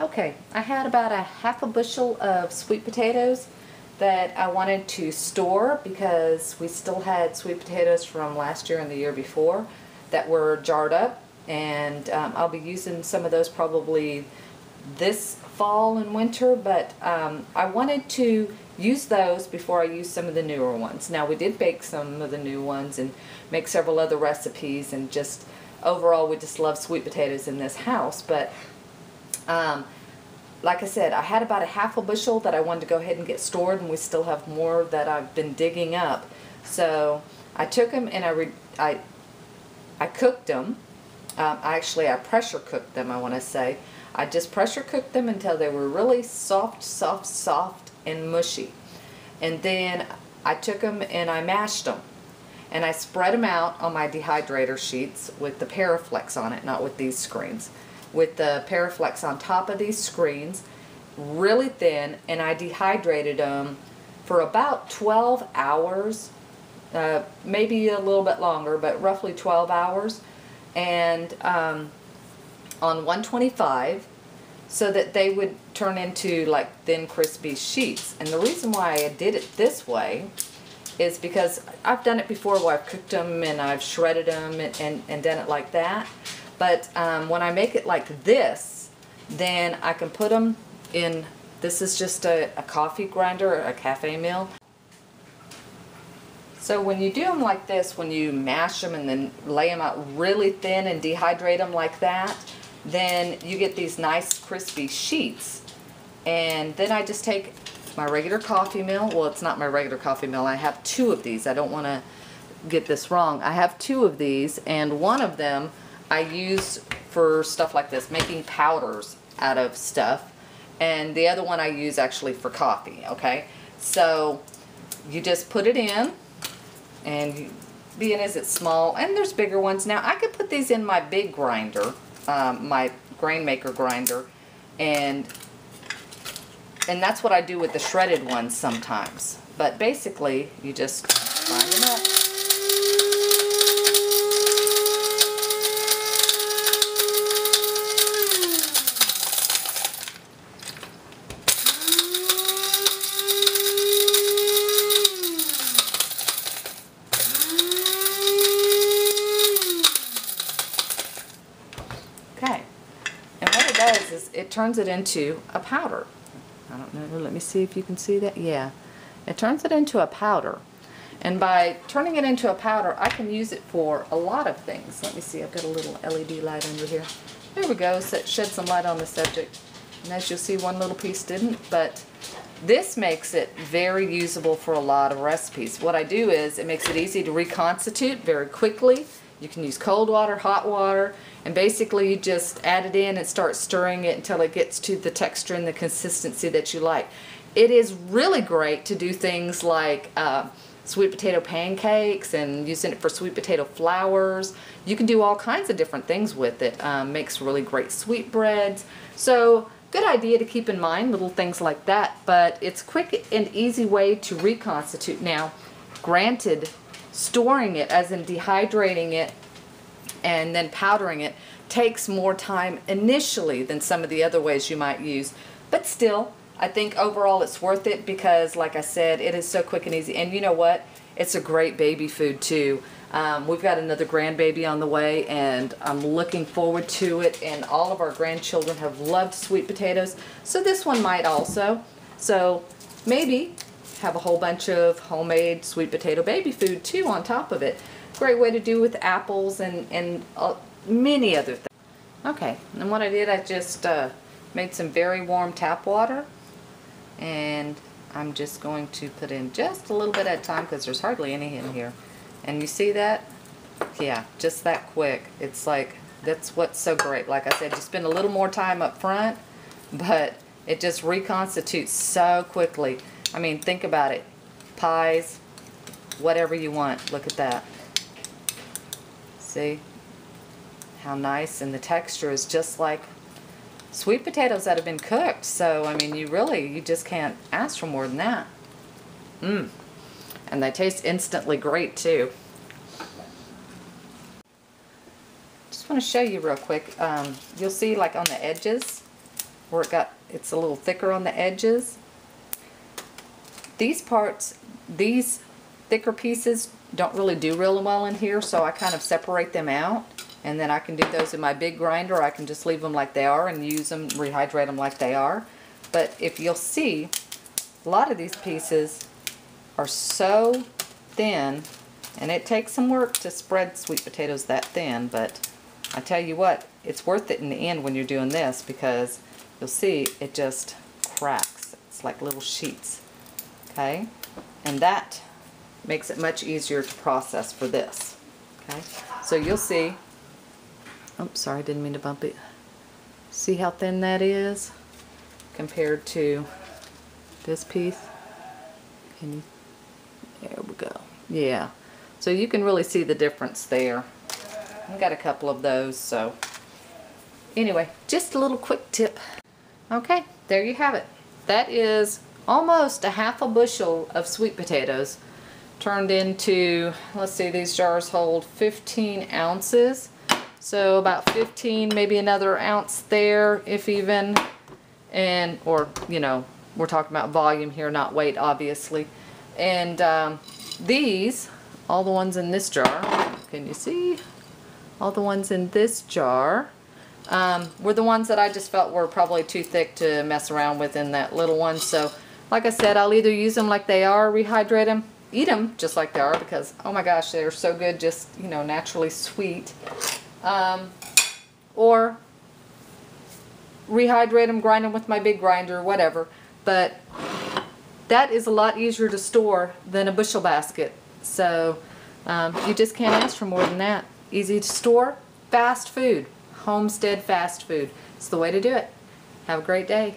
Okay, I had about a half a bushel of sweet potatoes that I wanted to store because we still had sweet potatoes from last year and the year before that were jarred up and um, I'll be using some of those probably this fall and winter but um, I wanted to use those before I use some of the newer ones. Now we did bake some of the new ones and make several other recipes and just overall we just love sweet potatoes in this house but um, like I said, I had about a half a bushel that I wanted to go ahead and get stored, and we still have more that I've been digging up. So I took them and I I I cooked them. Um, actually, I pressure cooked them. I want to say I just pressure cooked them until they were really soft, soft, soft, and mushy. And then I took them and I mashed them. And I spread them out on my dehydrator sheets with the ParaFlexx on it, not with these screens with the ParaFlexx on top of these screens, really thin, and I dehydrated them for about 12 hours, uh, maybe a little bit longer, but roughly 12 hours, and um, on 125 so that they would turn into like thin crispy sheets. And the reason why I did it this way is because I've done it before where I've cooked them and I've shredded them and, and, and done it like that. But um, when I make it like this, then I can put them in, this is just a, a coffee grinder, a cafe mill. So when you do them like this, when you mash them and then lay them out really thin and dehydrate them like that, then you get these nice crispy sheets. And then I just take my regular coffee mill. Well, it's not my regular coffee mill. I have two of these. I don't want to get this wrong. I have two of these, and one of them I use for stuff like this, making powders out of stuff. And the other one I use actually for coffee, okay? So you just put it in and you, being as it's small, and there's bigger ones. Now I could put these in my big grinder, um, my grain maker grinder, and and that's what I do with the shredded ones sometimes. But basically, you just grind them up. Is it turns it into a powder. I don't know, let me see if you can see that. Yeah, it turns it into a powder. And by turning it into a powder, I can use it for a lot of things. Let me see, I've got a little LED light under here. There we go, so shed some light on the subject. And as you'll see, one little piece didn't, but this makes it very usable for a lot of recipes. What I do is it makes it easy to reconstitute very quickly. You can use cold water, hot water, and basically you just add it in and start stirring it until it gets to the texture and the consistency that you like. It is really great to do things like uh, sweet potato pancakes and using it for sweet potato flours. You can do all kinds of different things with it. Um, makes really great sweetbreads. So good idea to keep in mind little things like that but it's quick and easy way to reconstitute now granted storing it as in dehydrating it and then powdering it takes more time initially than some of the other ways you might use. But still, I think overall it's worth it because, like I said, it is so quick and easy. And you know what? It's a great baby food too. Um, we've got another grandbaby on the way and I'm looking forward to it and all of our grandchildren have loved sweet potatoes so this one might also so maybe have a whole bunch of homemade sweet potato baby food too on top of it Great way to do with apples and, and uh, many other things. Okay, and what I did, I just uh, made some very warm tap water and I'm just going to put in just a little bit at a time because there's hardly any in here. And you see that? Yeah, just that quick. It's like, that's what's so great. Like I said, you spend a little more time up front, but it just reconstitutes so quickly. I mean, think about it. Pies, whatever you want. Look at that. See how nice and the texture is just like sweet potatoes that have been cooked. So, I mean, you really, you just can't ask for more than that. Mmm. And they taste instantly great too. Just want to show you real quick. Um, you'll see like on the edges, where it got, it's a little thicker on the edges. These parts, these thicker pieces don't really do really well in here, so I kind of separate them out. And then I can do those in my big grinder. I can just leave them like they are and use them, rehydrate them like they are. But if you'll see, a lot of these pieces are so thin, and it takes some work to spread sweet potatoes that thin, but I tell you what, it's worth it in the end when you're doing this because you'll see it just cracks. It's like little sheets, okay? And that makes it much easier to process for this, okay? So you'll see, oh, sorry, I didn't mean to bump it. See how thin that is compared to this piece? Can you, there we go. Yeah, so you can really see the difference there. I've got a couple of those, so anyway, just a little quick tip. Okay, there you have it. That is almost a half a bushel of sweet potatoes turned into, let's see, these jars hold 15 ounces. So about 15, maybe another ounce there, if even. And, or, you know, we're talking about volume here, not weight, obviously. And um, these, all the ones in this jar, can you see? All the ones in this jar um, were the ones that I just felt were probably too thick to mess around with in that little one. So, like I said, I'll either use them like they are, rehydrate them, eat them just like they are because, oh my gosh, they're so good, just, you know, naturally sweet. Um, or rehydrate them, grind them with my big grinder, whatever. But that is a lot easier to store than a bushel basket. So um, you just can't ask for more than that. Easy to store, fast food, homestead fast food. It's the way to do it. Have a great day.